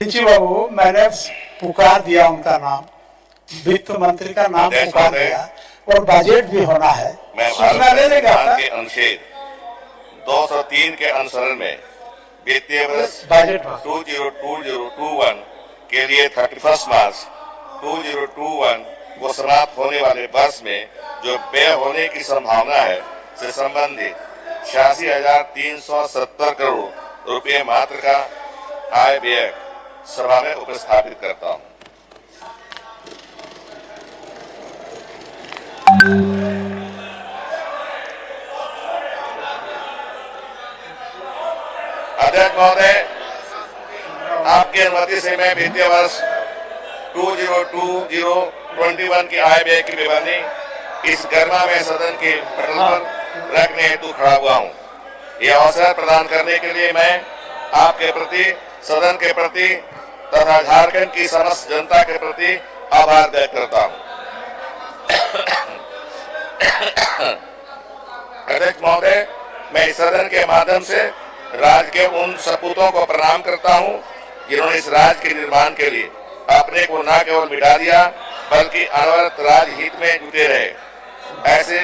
जी बाबू मैंने पुकार दिया उनका नाम वित्त मंत्री का नाम पुकार दिया और बजट भी होना है मैं सूचना ले लेगा? के अनुच्छेद 203 के अनुसरण में वित्तीय वर्ष बजट हो। 202021 के लिए 31 मार्च 2021 को समाप्त होने वाले वर्ष में जो व्यय होने की संभावना है से संबंधित छियासी हज़ार तीन सौ सत्तर करोड़ रुपए मात्र का आय व्यय सभा में उपस्थापित करता हूँ। अध्यक्ष महोदय, आपकी अनुमति से मैं वित्तीय वर्ष 2020-21 की आय व्यय की विवरणी इस गर्मा में सदन के पटल पर रखने हेतु खड़ा हुआ हूँ। यह अवसर प्रदान करने के लिए मैं आपके प्रति सदन के प्रति तथा झारखंड की समस्त जनता के प्रति आभार व्यक्त करता हूँ। अध्यक्ष महोदय, मैं इस सदन के माध्यम से राज्य के उन सपूतों को प्रणाम करता हूँ जिन्होंने इस राज्य के निर्माण के लिए अपने को न केवल मिटा दिया, बल्कि अनवरत राज हित में जुटे रहे। ऐसे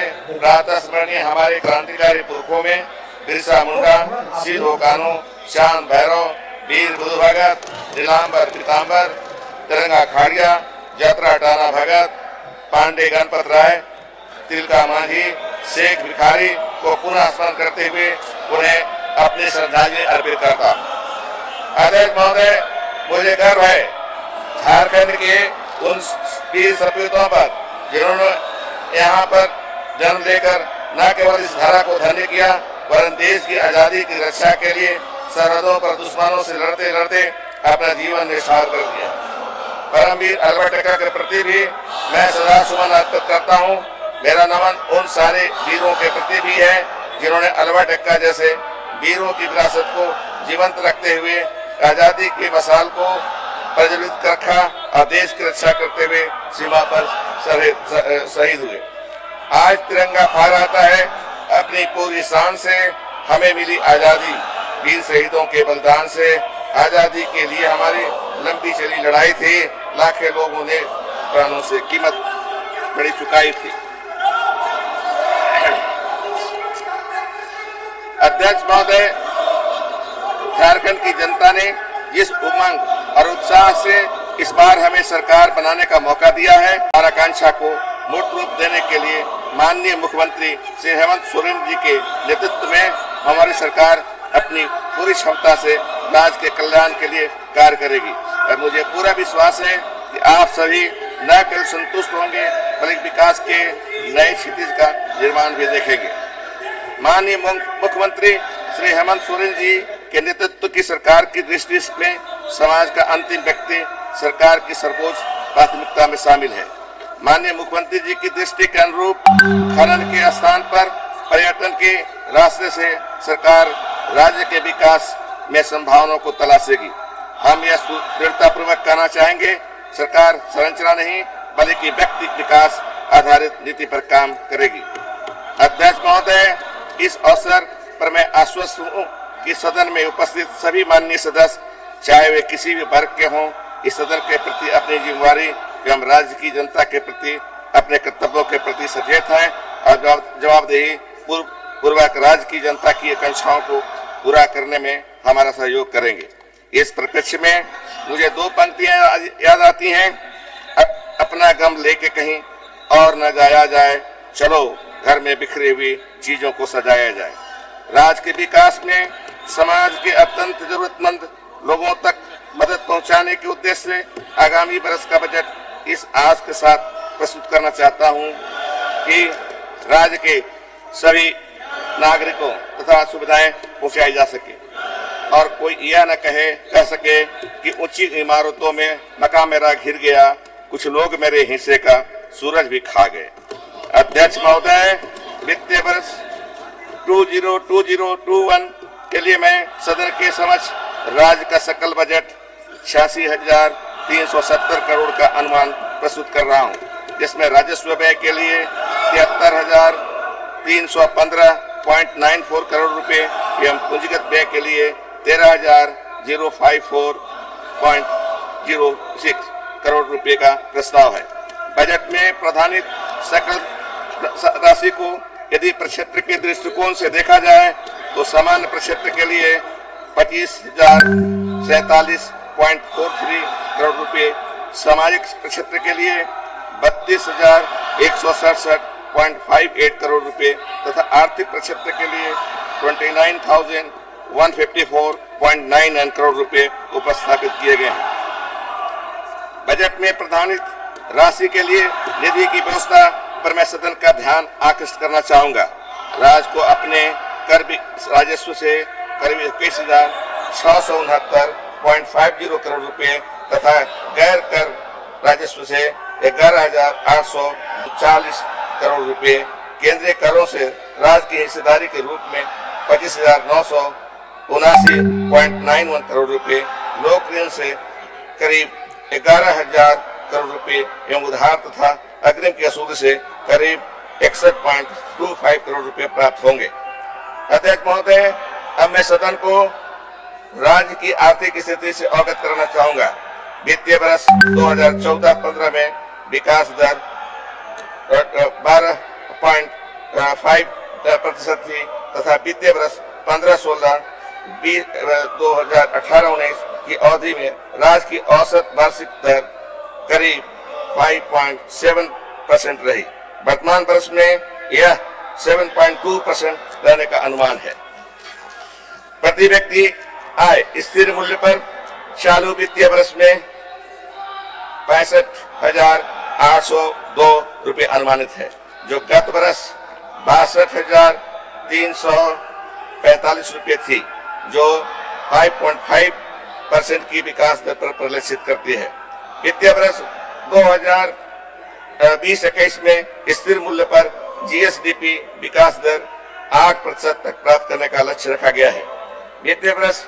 स्मरणीय हमारे क्रांतिकारी पुरखों में बिरसा मुंडा, सिद्धो कानू चाँद भैरव वीर बुधु भगत नीलाम्बर पीताम्बर तिरंगा खाड़िया जत्रा टाना भगत, पांडे गणपत राय, तिलका मांझी, शेख भिखारी को पुनः स्मरण करते हुए उन्हें अपनी श्रद्धांजलि अर्पित करता अध्यक्ष महोदय, मुझे गर्व है, झारखंड के उन वीर सपूतों पर जिन्होंने यहाँ पर जन्म लेकर न केवल इस धारा को धन्य किया, वरन देश की आज़ादी की रक्षा के लिए सरहदों पर दुश्मनों से लड़ते लड़ते अपना जीवन निछावर कर दिया। परमवीर अल्बर्ट एक्का के प्रति भी मैं सदा सुमन अर्पित करता हूँ। मेरा नमन उन सारे वीरों के प्रति भी है, जिन्होंने अल्बर्ट एक्का जैसे वीरों की विरासत को जीवंत रखते हुए, आज़ादी के मसाल को प्रज्वलित रखा और देश की रक्षा करते हुए सीमा पर शहीद हुए। आज तिरंगा फहराता है, अपनी पूरी शान से हमें मिली आज़ादी। वीर शहीदों के बलिदान से आज़ादी के लिए हमारी लंबी चली लड़ाई थी। लाखे लोगों ने प्राणों से कीमत बड़ी चुकाई थी। अध्यक्ष महोदय, झारखंड की जनता ने जिस उमंग और उत्साह से इस बार हमें सरकार बनाने का मौका दिया है। और आकांक्षा को मूर्त रूप देने के लिए माननीय मुख्यमंत्री श्री हेमंत सोरेन जी के नेतृत्व में हमारी सरकार अपनी पूरी क्षमता से राज्य के कल्याण के लिए कार्य करेगी। और मुझे पूरा विश्वास है कि आप सभी न केवल संतुष्ट होंगे, बल्कि विकास के नए क्षितिज का निर्माण भी देखेंगे। माननीय मुख्यमंत्री श्री हेमंत सोरेन जी के नेतृत्व की सरकार की दृष्टि में समाज का अंतिम व्यक्ति सरकार की सर्वोच्च प्राथमिकता में शामिल है। माननीय मुख्यमंत्री जी की दृष्टि के अनुरूप खनन के स्थान पर पर्यटन के रास्ते से सरकार राज्य के विकास में संभावनाओं को तलाशेगी। हम यह सु- दृढ़तापूर्वक कहना चाहेंगे, सरकार संरचना नहीं, बल्कि व्यक्ति विकास आधारित नीति पर काम करेगी। अध्यक्ष महोदय, इस अवसर पर मैं आश्वस्त हूँ कि सदन में उपस्थित सभी माननीय सदस्य, चाहे वे किसी भी वर्ग के हों, इस सदन के प्रति अपनी जिम्मेवारी एवं राज्य की जनता के प्रति, अपने कर्तव्यों के प्रति सचेत हैं और जवाबदेही पूर्व पूर्वक राज्य की जनता की आकांक्षाओं को पूरा करने में हमारा सहयोग करेंगे। इस परिप्रेक्ष्य में मुझे दो पंक्तियाँ याद- आती हैं। अपना गम लेके कहीं और न जाया जाए। चलो, घर में बिखरी हुई चीज़ों को सजाया जाए। राज्य के विकास में समाज के अत्यंत जरूरतमंद लोगों तक मदद पहुँचाने के उद्देश्य से आगामी बरस का बजट इस आस के साथ प्रस्तुत करना चाहता हूँ कि राज्य के सभी नागरिकों तथा सुविधाएँ पहुंचाई जा सके। और कोई यह न कहे, कह सके कि ऊँची इमारतों में मकान मेरा घिर गया, कुछ लोग मेरे हिस्से का सूरज भी खा गए। अध्यक्ष महोदय, वित्तीय वर्ष 2020-21 के लिए मैं सदन के समक्ष राज्य का सकल बजट छियासी हज़ार तीन सौ सत्तर करोड़ का अनुमान प्रस्तुत कर रहा हूँ, जिसमें राजस्व व्यय के लिए तिहत्तर हज़ार तीन सौ पंद्रह पॉइंट नाइन फोर करोड़ रुपए एवं पूंजीगत व्यय के लिए तेरह हज़ार ज़ीरो फाइव फोर 6.06 करोड़ रुपए का प्रस्ताव है। बजट में प्रधानित सकल राशि को यदि प्रक्षेत्र के दृष्टिकोण से देखा जाए तो सामान्य प्रक्षेत्र के लिए पच्चीस हज़ार सैतालीस पॉइंट फोर थ्री करोड़ रुपए, सामाजिक प्रक्षेत्र के लिए बत्तीस हज़ार एक सौ सड़सठ पॉइंट फाइव एट करोड़ रुपए तथा आर्थिक प्रक्षेत्र के लिए twenty nine thousand one fifty four point nine nine crore रुपए उपस्थापित किए गए हैं। बजट में प्रधानित राशि के लिए निधि की व्यवस्था पर मैं सदन का ध्यान आकृष्ट करना चाहूँगा। राज्य को अपने कर राजस्व से करीब इक्कीस हज़ार छह सौ उनहत्तर पॉइंट फाइव ज़ीरो करोड़ रुपए तथा गैर कर राजस्व से ग्यारह हज़ार आठ सौ चालीस करोड़ रुपए केंद्रीय करों से राज्य की हिस्सेदारी के रूप में पच्चीस हज़ार नौ सौ उनासी पॉइंट नाइन वन करोड़ रुपए, लोक ऋण से करीब ग्यारह हज़ार करोड़ रुपए एवं उधार तथा अग्रिम के असूल से करीब इकसठ पॉइंट टू फाइव करोड़ रुपए प्राप्त होंगे। अध्यक्ष महोदय, अब मैं सदन को राज्य की आर्थिक स्थिति से अवगत कराना चाहूँगा। वित्तीय वर्ष 2014-15 में विकास दर बारह पॉइंट फाइव प्रतिशत थी तथा वित्तीय वर्ष पंद्रह सोलह दो हज़ार अठारह उन्नीस की अवधि में राज्य की औसत वार्षिक दर करीब 5.7 परसेंट रही। वर्तमान वर्ष में यह 7.2 परसेंट रहने का अनुमान है। प्रति व्यक्ति आय स्थिर मूल्य पर चालू वित्तीय वर्ष में पैंसठ हज़ार आठ सौ दो अनुमानित है, जो गत वर्ष बासठ हज़ार तीन सौ पैतालीस रुपये थी, जो 5.5 परसेंट की विकास दर पर प्रदर्शित करती है। वित्तीय वर्ष दो हज़ार बीस इक्कीस में स्थिर मूल्य पर जीएसडीपी विकास दर आठ प्रतिशत तक प्राप्त करने का लक्ष्य रखा गया है। वित्तीय वर्ष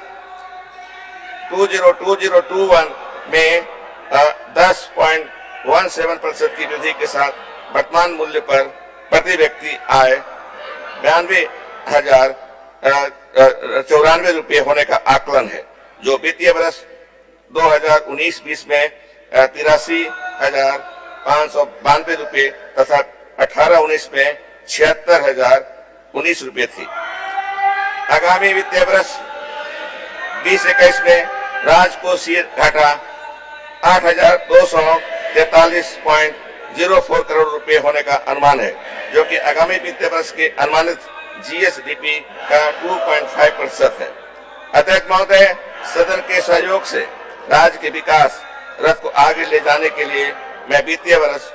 2020-2021 में दस पॉइंट वन सेवन प्रतिशत की वृद्धि के साथ वर्तमान मूल्य पर प्रति व्यक्ति आय बयानवे हज़ार चौरानवे रुपये होने का आकलन है, जो वित्तीय वर्ष 2019-20 में तिरासी हज़ार पाँच सौ बानवे रुपये तथा अठारह उन्नीस में छिहत्तर हज़ार उन्नीस रुपये थी। आगामी वित्तीय वर्ष बीस इक्कीस में राजकोषीय घाटा आठ हज़ार दो सौ तैतालीस पॉइंट ज़ीरो फोर करोड़ रुपए होने का अनुमान है, जो कि आगामी वित्तीय वर्ष के अनुमानित जीएसडीपी का 2.5 प्रतिशत है। अध्यक्ष महोदय, सदन के सहयोग से राज्य के विकास रथ को आगे ले जाने के लिए मैं वित्तीय वर्ष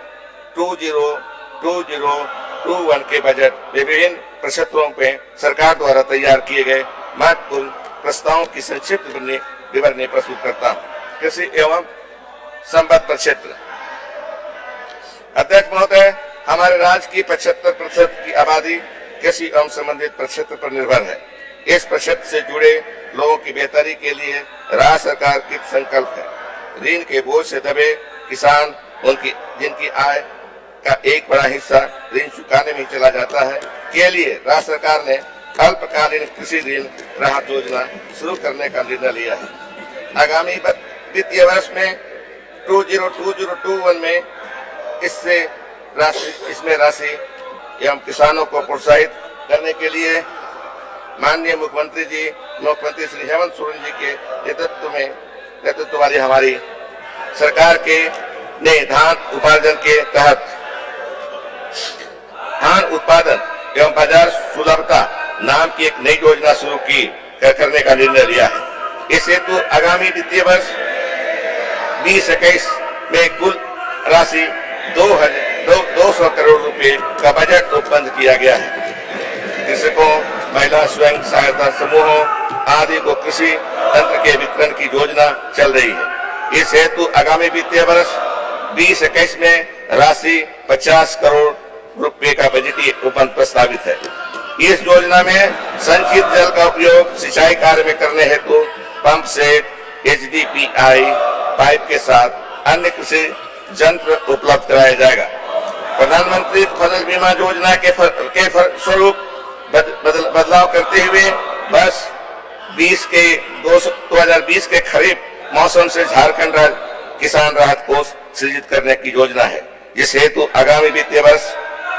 2020-2021 के बजट विभिन्न प्रक्षेत्रों में सरकार द्वारा तैयार किए गए महत्वपूर्ण प्रस्तावों की संक्षिप्त विवरणी प्रस्तुत करता हूँ। कृषि एवं संबद्ध क्षेत्र अध्यक्ष महोदय, हमारे राज्य की पचहत्तर प्रतिशत की आबादी कृषि एवं संबंधित प्रक्षेत्र पर निर्भर है। इस प्रक्षेत्र से जुड़े लोगों की बेहतरी के लिए राज्य सरकार की संकल्प है। ऋण के बोझ से दबे किसान, उनकी, जिनकी आय का एक बड़ा हिस्सा ऋण चुकाने में चला जाता है। के लिए राज्य सरकार ने अल्पकालीन कृषि ऋण राहत योजना शुरू करने का निर्णय लिया है। आगामी वित्तीय वर्ष में 2020-2021 में इससे राशि, इसमें राशि एवं किसानों को प्रोत्साहित करने के लिए माननीय मुख्यमंत्री जी, मुख्यमंत्री श्री हेमंत सोरेन जी के नेतृत्व में, नेतृत्व वाली हमारी सरकार के, ने धान उपार्जन के तहत धान उत्पादन एवं बाज़ार सुलभता नाम की एक नई योजना शुरू की करने का निर्णय लिया है। इस हेतु आगामी वित्तीय वर्ष बीस इक्कीस में कुल राशि दो दो, दो सौ करोड़ रुपए का बजट उत्पन्न किया गया है। कृषकों महिला स्वयं सहायता समूहों आदि को कृषि तंत्र के वितरण की योजना चल रही है। इस हेतु आगामी वित्तीय वर्ष बीस इक्कीस में राशि 50 करोड़ रुपए का बजटीय उपन प्रस्तावित है। इस योजना में संचित जल का उपयोग सिंचाई कार्य में करने हेतु पंप सेट एच पाइप के साथ अन्य कृषि यंत्र उपलब्ध कराया जाएगा। प्रधानमंत्री फ़सल बीमा योजना के फर, के स्वरूप बदलाव करते हुए बस 20 के दो हज़ार बीस के खरीफ मौसम से झारखंड किसान राहत कोष सृजित करने की योजना है। जिस हेतु आगामी वित्तीय वर्ष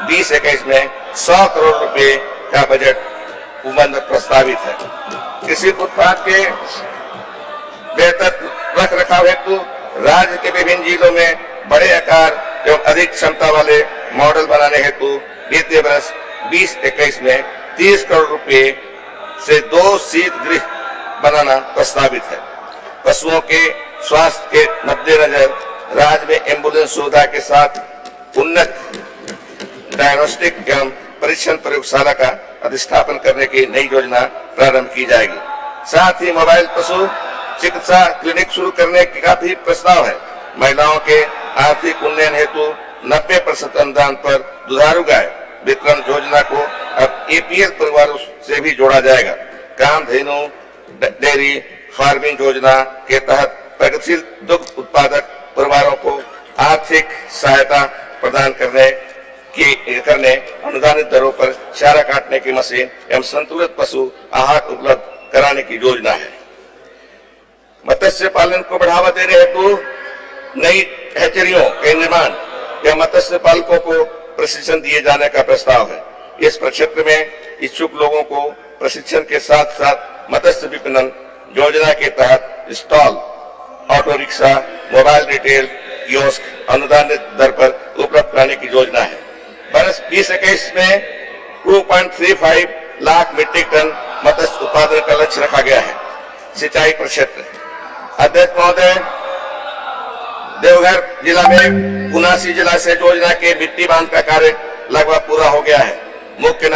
बीस इक्कीस में 100 करोड़ रुपए का बजट प्रस्तावित है। कृषि उत्पाद के बेहतर रख रखाव हेतु राज्य के विभिन्न जिलों में बड़े आकार एवं अधिक क्षमता वाले मॉडल बनाने हेतु वित्तीय वर्ष बीस इक्कीस में तीस करोड़ रुपए से दो शीत गृह बनाना प्रस्तावित है। पशुओं के स्वास्थ्य के मद्देनजर राज्य में एंबुलेंस सुविधा के साथ उन्नत डायग्नोस्टिक एवं परीक्षण प्रयोगशाला का अधिष्ठापन करने की नई योजना प्रारंभ की जाएगी। साथ ही मोबाइल पशु चिकित्सा क्लिनिक शुरू करने का भी प्रस्ताव है। महिलाओं के आर्थिक उन्नयन हेतु 90 प्रतिशत अनुदान पर दुधारू गाय वितरण योजना को अब एपीएल परिवारों से भी जोड़ा जाएगा। कामधेनु डेयरी फ़ार्मिंग योजना के तहत प्रगतिशील दुग्ध उत्पादक परिवारों को आर्थिक सहायता प्रदान करने की करने, अनुदानित दरों पर चारा काटने की मशीन एवं संतुलित पशु आहार उपलब्ध कराने की योजना है। मत्स्य पालन को बढ़ावा देने हेतु नई हैचरियों के निर्माण या मत्स्य पालकों को प्रशिक्षण दिए जाने का प्रस्ताव है। इस प्रक्षेत्र में इच्छुक लोगों को प्रशिक्षण के साथ साथ मत्स्य विपणन योजना के तहत stall, auto rickshaw, mobile retail, kiosk, अनुदानित दर पर उपलब्ध कराने की योजना है। बरस बीस इक्कीस में 2.35 लाख मीट्रिक टन मत्स्य उत्पादन का लक्ष्य रखा गया है। सिंचाई प्रक्षेत्र। अध्यक्ष महोदय देवघर जिला में उनासी जिला से योजना के मिट्टी बाँध का कार्य लगभग पूरा हो गया है। मुख्य